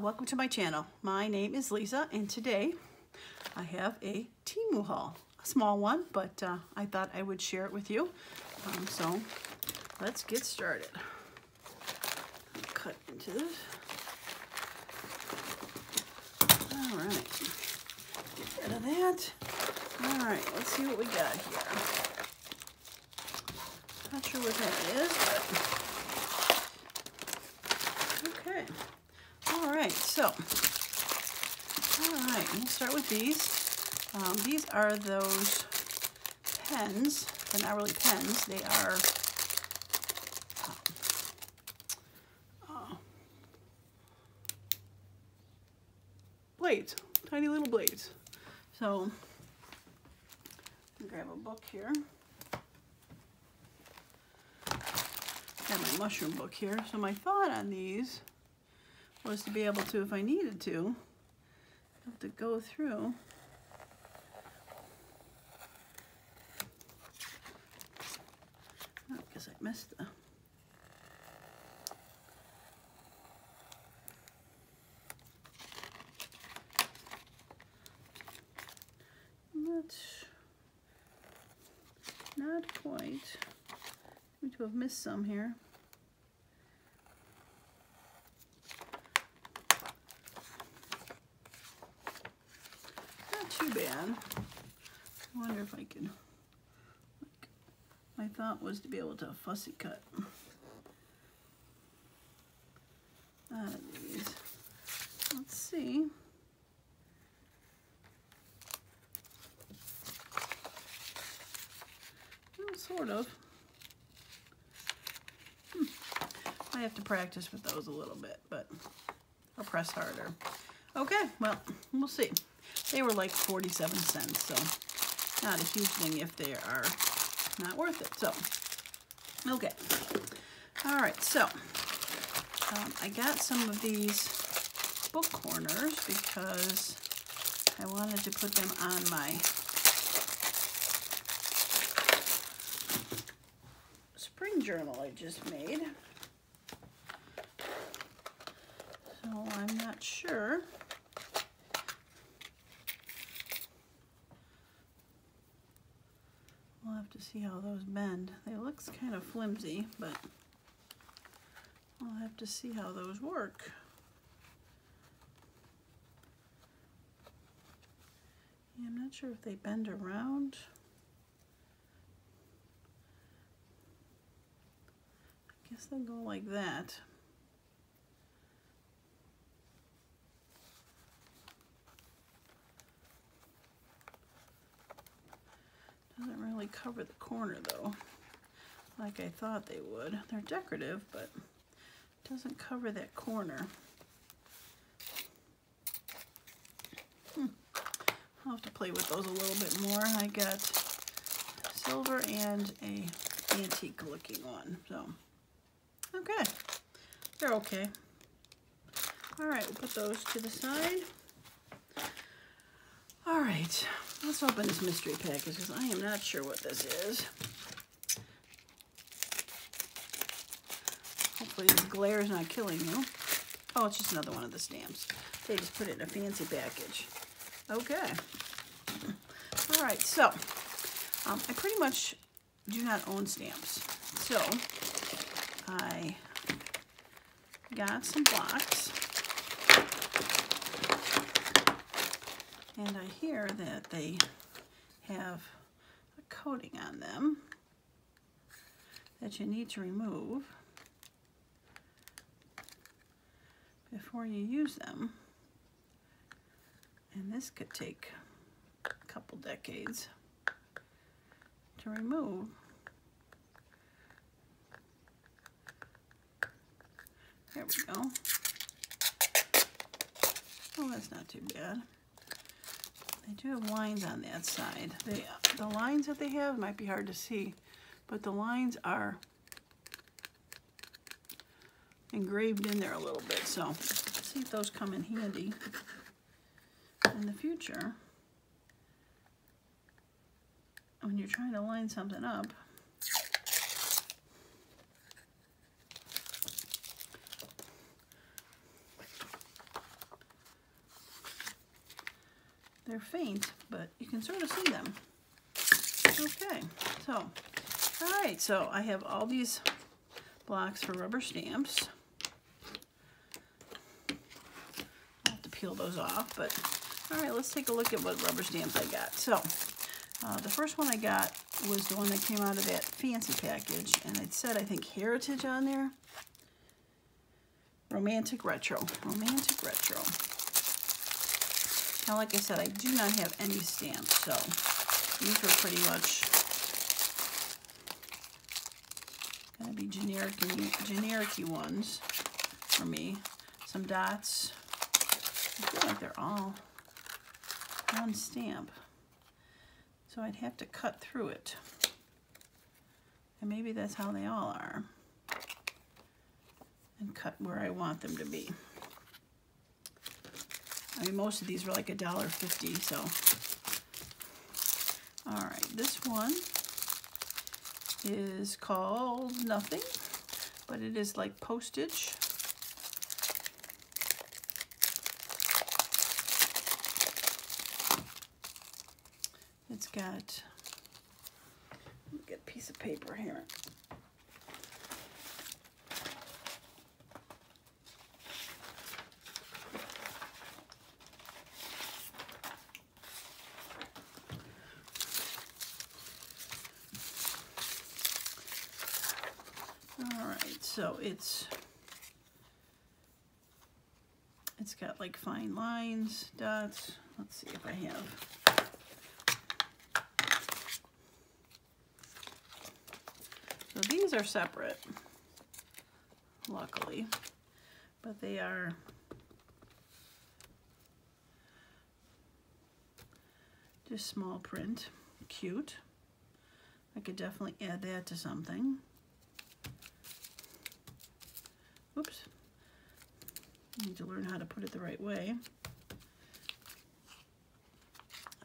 Welcome to my channel. My name is Lisa and today I have a Temu haul. A small one, but uh, I thought I would share it with you. Um, so let's get started. Cut into this. All right, get rid of that. All right, let's see what we got here. Not sure what that is, but okay. All right, so, all right, we'll start with these. Um, these are those pens. They're not really pens. They are uh, blades, tiny little blades. So, grab a book here. Got my mushroom book here. So my thought on these was to be able to, if I needed to, have to go through oh, I guess I missed the not not quite. Seem to have missed some here. Too bad. I wonder if I can, like, my thought was to be able to fussy cut out of these. Let's see. Well, sort of. Hmm. I have to practice with those a little bit, but I'll press harder. Okay, well, we'll see. They were like 47 cents, so not a huge thing if they are not worth it. So, okay. All right, so um, I got some of these book corners because I wanted to put them on my spring journal I just made. So I'm not sure We'll have to see how those bend. They looks kind of flimsy, but I'll have to see how those work. Yeah, I'm not sure if they bend around. I guess they go like that. Doesn't really cover the corner though, like I thought they would. They're decorative, but doesn't cover that corner. Hmm. I'll have to play with those a little bit more. I got silver and a antique looking one, so okay. They're okay. All right, we'll put those to the side. All right, let's open this mystery package because I am not sure what this is. Hopefully this glare is not killing you. Oh, it's just another one of the stamps. They just put it in a fancy package. Okay. All right, so um, I pretty much do not own stamps. So I got some blocks And I hear that they have a coating on them that you need to remove before you use them. And this could take a couple decades to remove. There we go. Oh, that's not too bad. They do have lines on that side. They, the lines that they have might be hard to see, but the lines are engraved in there a little bit. So see if those come in handy in the future. When you're trying to line something up, They're faint, but you can sort of see them. Okay, so, all right, so I have all these blocks for rubber stamps. I'll have to peel those off, but all right, let's take a look at what rubber stamps I got. So, uh, the first one I got was the one that came out of that fancy package, and it said, I think, Heritage on there. Romantic Retro. Romantic Retro. Now, like I said, I do not have any stamps, so these were pretty much gonna be generic generic ones for me. Some dots. I feel like they're all one stamp. So I'd have to cut through it. And maybe that's how they all are. And cut where I want them to be. I mean, most of these were like a dollar fifty, so. All right, this one is called Nothing, but it is like postage. It's got, get a piece of paper here. so it's it's got like fine lines, dots. Let's see if I have. So these are separate, luckily, but they are just small print, cute. I could definitely add that to something. Oops. Need to learn how to put it the right way.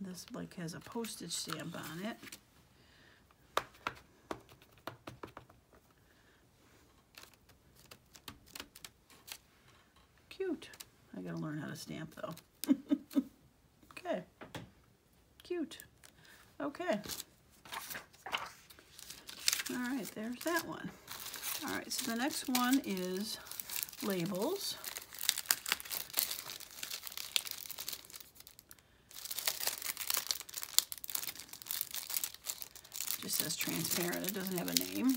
This like has a postage stamp on it. Cute. I gotta learn how to stamp though. okay. Cute. Okay. All right, there's that one. All right, so the next one is labels. Just says transparent, it doesn't have a name.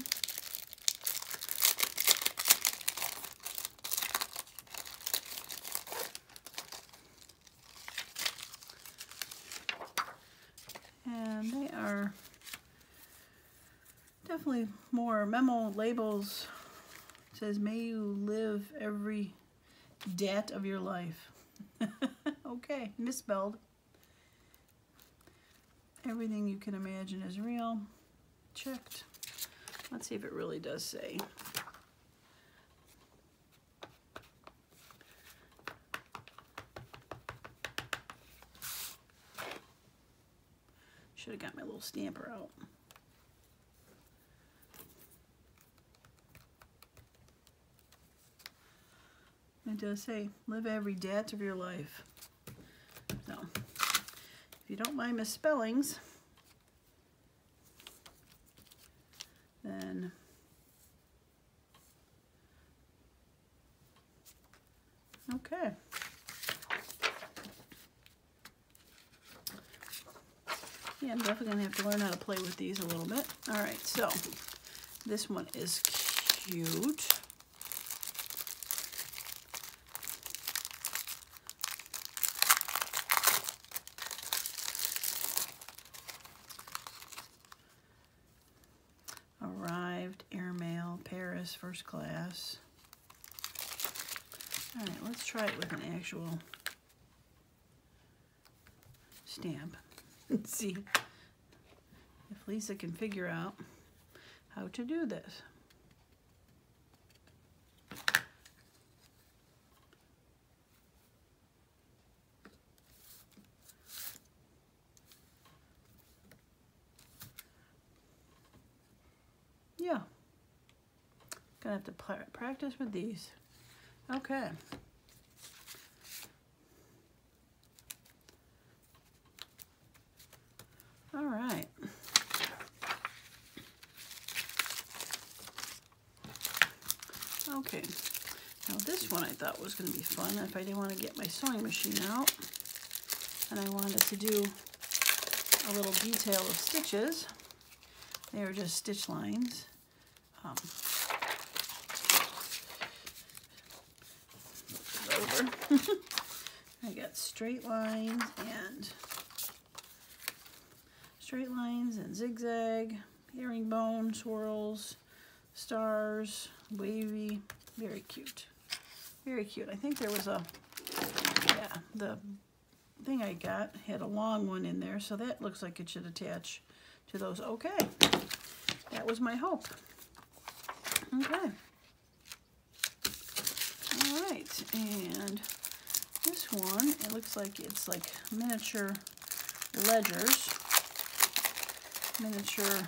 Definitely more memo labels. It says, may you live every debt of your life. okay, misspelled. Everything you can imagine is real. Checked. Let's see if it really does say. Should have got my little stamper out. It does say, live every debt of your life. So, if you don't mind misspellings, then okay. Yeah, I'm definitely gonna have to learn how to play with these a little bit. All right, so this one is cute. First class. All right, let's try it with an actual stamp and see if Lisa can figure out how to do this. gonna have to practice with these. Okay. All right. Okay, now this one I thought was gonna be fun if I didn't wanna get my sewing machine out and I wanted to do a little detail of stitches. They are just stitch lines. Um, I got straight lines and straight lines and zigzag, herringbone, swirls, stars, wavy, very cute. Very cute. I think there was a, yeah, the thing I got had a long one in there, so that looks like it should attach to those. Okay, that was my hope. Okay. All right, and this one, it looks like it's like miniature ledgers, miniature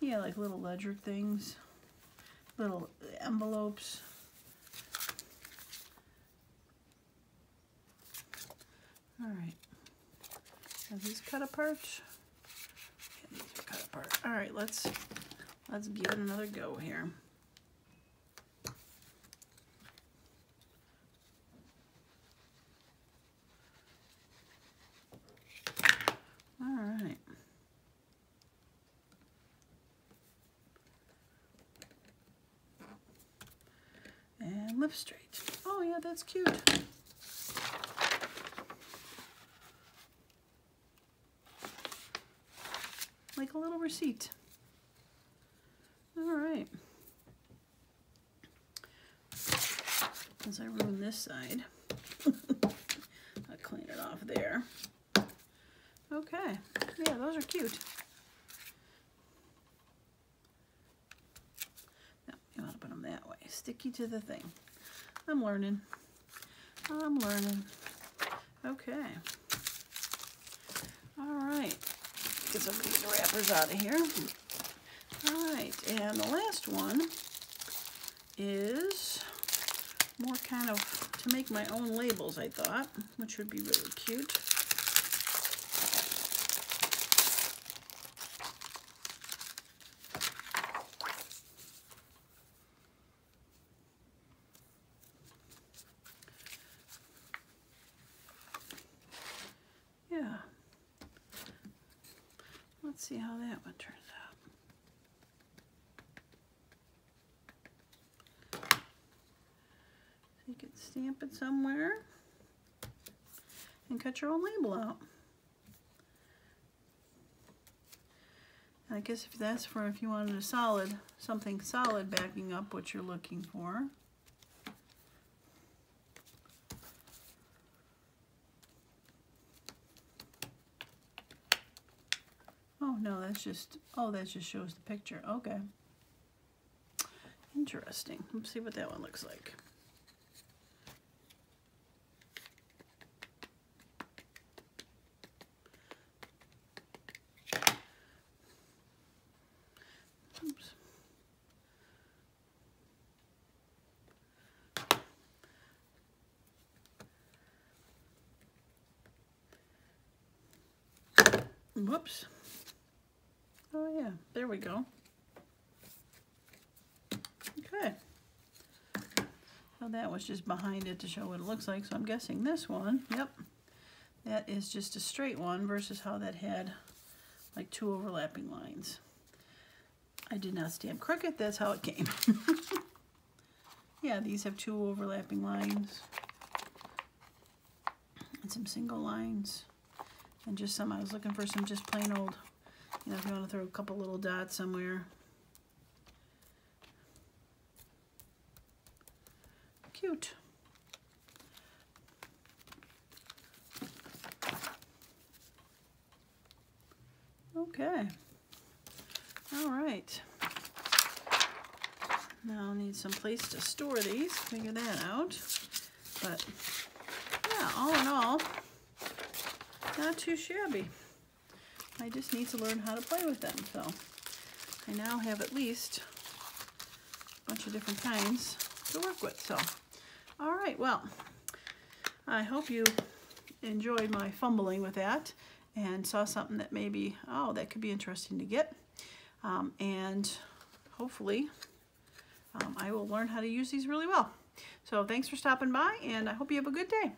Yeah, like little ledger things, little envelopes. All right. Are these cut apart? Apart. All right, let's let's give it another go here. All right. And lip straight. Oh yeah, that's cute. Like a little receipt. All right. Since I ruined this side, I'll clean it off there. Okay, yeah, those are cute. No, you want to put them that way, sticky to the thing. I'm learning. I'm learning. Okay. All right. Get some of these wrappers out of here. All right, and the last one is more kind of to make my own labels, I thought, which would be really cute. Yeah. Let's see how that one turns out. You can stamp it somewhere and cut your own label out. I guess if that's for if you wanted a solid, something solid backing up what you're looking for. Oh, no, that's just, oh, that just shows the picture. Okay. Interesting. Let's see what that one looks like. Oops. Whoops. Oh yeah, there we go. Okay. So that was just behind it to show what it looks like. So I'm guessing this one, yep, that is just a straight one versus how that had like two overlapping lines. I did not stamp crooked, that's how it came. yeah, these have two overlapping lines and some single lines and just some, I was looking for some just plain old you know, if you want to throw a couple little dots somewhere. Cute. Okay. All right. Now I'll need some place to store these, figure that out. But yeah, all in all, not too shabby. I just need to learn how to play with them. So I now have at least a bunch of different kinds to work with. So, all right, well, I hope you enjoyed my fumbling with that. and saw something that maybe, oh, that could be interesting to get. Um, and hopefully um, I will learn how to use these really well. So thanks for stopping by and I hope you have a good day.